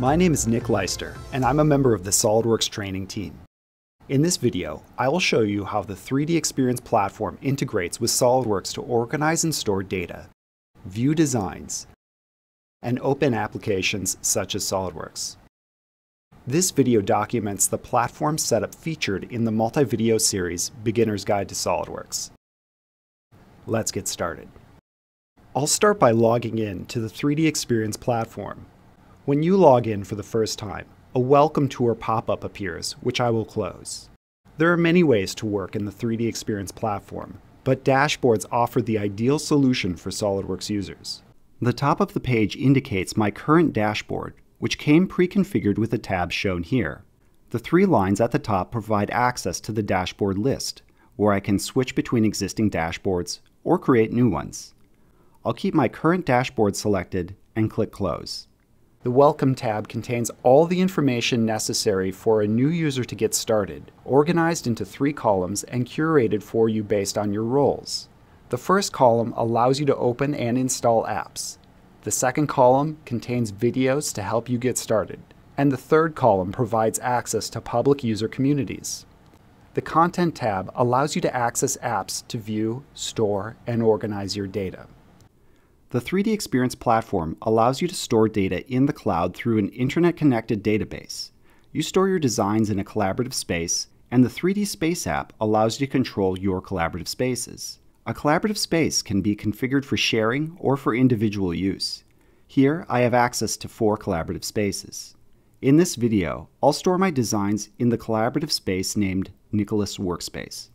My name is Nick Leister, and I'm a member of the SOLIDWORKS training team. In this video, I will show you how the 3D Experience platform integrates with SOLIDWORKS to organize and store data, view designs, and open applications such as SOLIDWORKS. This video documents the platform setup featured in the multi-video series Beginner's Guide to SOLIDWORKS. Let's get started. I'll start by logging in to the 3D Experience platform. When you log in for the first time, a Welcome Tour pop-up appears, which I will close. There are many ways to work in the 3D Experience platform, but dashboards offer the ideal solution for SOLIDWORKS users. The top of the page indicates my current dashboard, which came pre-configured with the tabs shown here. The three lines at the top provide access to the dashboard list, where I can switch between existing dashboards or create new ones. I'll keep my current dashboard selected and click Close. The Welcome tab contains all the information necessary for a new user to get started, organized into three columns and curated for you based on your roles. The first column allows you to open and install apps. The second column contains videos to help you get started. And the third column provides access to public user communities. The Content tab allows you to access apps to view, store, and organize your data. The 3D Experience platform allows you to store data in the cloud through an internet-connected database. You store your designs in a collaborative space, and the 3D Space app allows you to control your collaborative spaces. A collaborative space can be configured for sharing or for individual use. Here, I have access to four collaborative spaces. In this video, I'll store my designs in the collaborative space named Nicholas Workspace.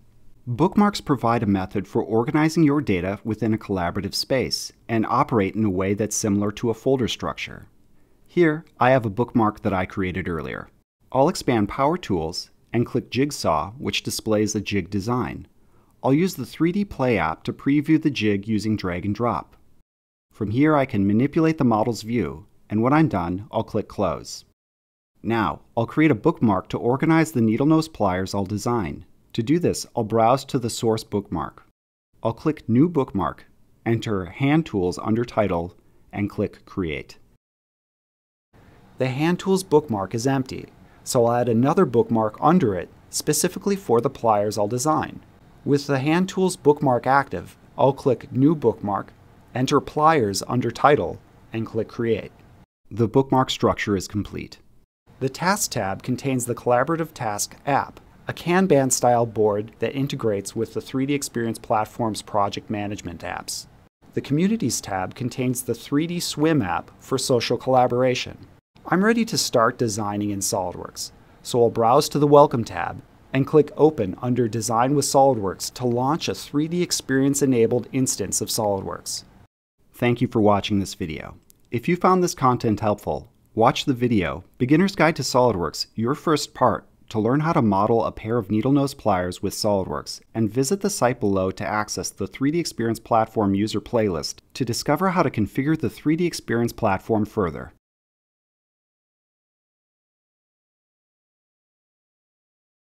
Bookmarks provide a method for organizing your data within a collaborative space and operate in a way that's similar to a folder structure. Here, I have a bookmark that I created earlier. I'll expand Power Tools and click Jigsaw, which displays a jig design. I'll use the 3D Play app to preview the jig using drag and drop. From here, I can manipulate the model's view, and when I'm done, I'll click Close. Now, I'll create a bookmark to organize the needle nose pliers I'll design. To do this, I'll browse to the source bookmark. I'll click New Bookmark, enter Hand Tools under Title, and click Create. The Hand Tools bookmark is empty, so I'll add another bookmark under it specifically for the pliers I'll design. With the Hand Tools bookmark active, I'll click New Bookmark, enter Pliers under Title, and click Create. The bookmark structure is complete. The Task tab contains the Collaborative Task app, a Kanban style board that integrates with the 3D Experience platform's project management apps. The Communities tab contains the 3D Swym app for social collaboration. I'm ready to start designing in SOLIDWORKS, so I'll browse to the Welcome tab and click Open under Design with SOLIDWORKS to launch a 3D Experience enabled instance of SOLIDWORKS. Thank you for watching this video. If you found this content helpful, watch the video Beginner's Guide to SOLIDWORKS, your first part to learn how to model a pair of needle nose pliers with SOLIDWORKS and visit the site below to access the 3D Experience Platform user playlist to discover how to configure the 3D Experience platform further.